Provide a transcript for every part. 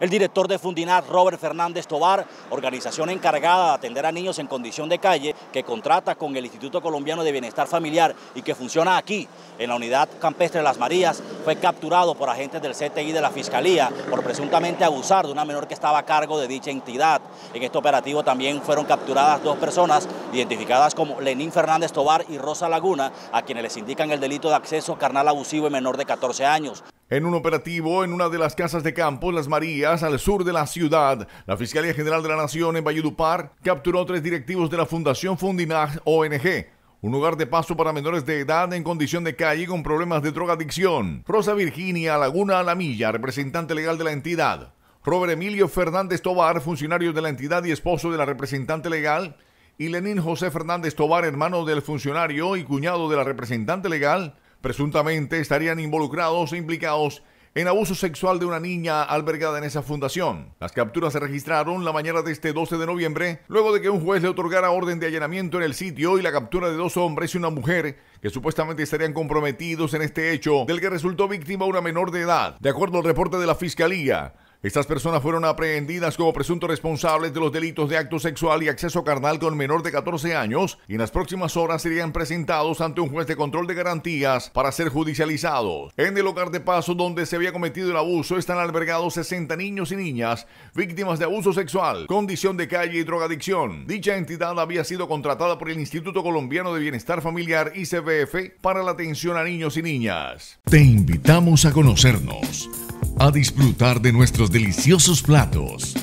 El director de Fundinat, Robert Fernández Tobar, organización encargada de atender a niños en condición de calle, que contrata con el Instituto Colombiano de Bienestar Familiar y que funciona aquí, en la unidad campestre de Las Marías, fue capturado por agentes del CTI de la Fiscalía por presuntamente abusar de una menor que estaba a cargo de dicha entidad. En este operativo también fueron capturadas dos personas identificadas como Lenín Fernández Tobar y Rosa Laguna, a quienes les indican el delito de acceso carnal abusivo y menor de 14 años. En un operativo en una de las casas de campo, Las Marías, al sur de la ciudad, la Fiscalía General de la Nación en Valledupar capturó tres directivos de la Fundación Fundinag ONG, un lugar de paso para menores de edad en condición de calle con problemas de drogadicción. Rosa Virginia Laguna Alamilla, representante legal de la entidad. Robert Emilio Fernández Tobar, funcionario de la entidad y esposo de la representante legal. Y Lenín José Fernández Tobar, hermano del funcionario y cuñado de la representante legal presuntamente estarían involucrados e implicados en abuso sexual de una niña albergada en esa fundación. Las capturas se registraron la mañana de este 12 de noviembre, luego de que un juez le otorgara orden de allanamiento en el sitio y la captura de dos hombres y una mujer que supuestamente estarían comprometidos en este hecho, del que resultó víctima una menor de edad. De acuerdo al reporte de la Fiscalía, estas personas fueron aprehendidas como presuntos responsables de los delitos de acto sexual y acceso carnal con menor de 14 años y en las próximas horas serían presentados ante un juez de control de garantías para ser judicializados. En el hogar de paso donde se había cometido el abuso están albergados 60 niños y niñas víctimas de abuso sexual, condición de calle y drogadicción. Dicha entidad había sido contratada por el Instituto Colombiano de Bienestar Familiar ICBF para la atención a niños y niñas. Te invitamos a conocernos a disfrutar de nuestros deliciosos platos.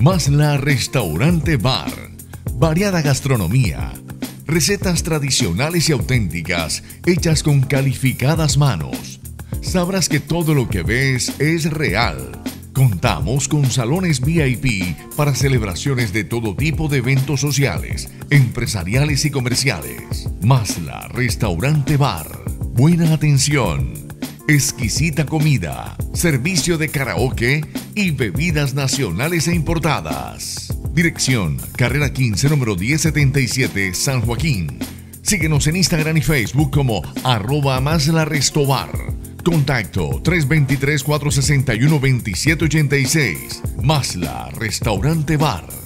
Más la Restaurante Bar. Variada gastronomía. Recetas tradicionales y auténticas hechas con calificadas manos. Sabrás que todo lo que ves es real. Contamos con salones VIP para celebraciones de todo tipo de eventos sociales, empresariales y comerciales. Más la Restaurante Bar. Buena atención exquisita comida, servicio de karaoke y bebidas nacionales e importadas. Dirección, carrera 15, número 1077, San Joaquín. Síguenos en Instagram y Facebook como arroba más la restobar. Contacto 323-461-2786. Más la Restaurante Bar.